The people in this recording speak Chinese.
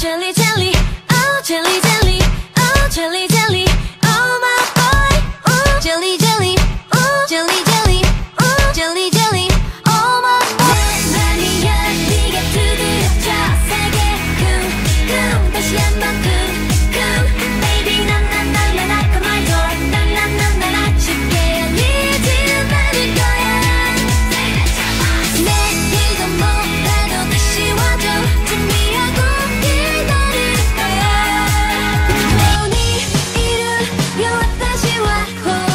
这里这里哦这里这里哦这里这里。what?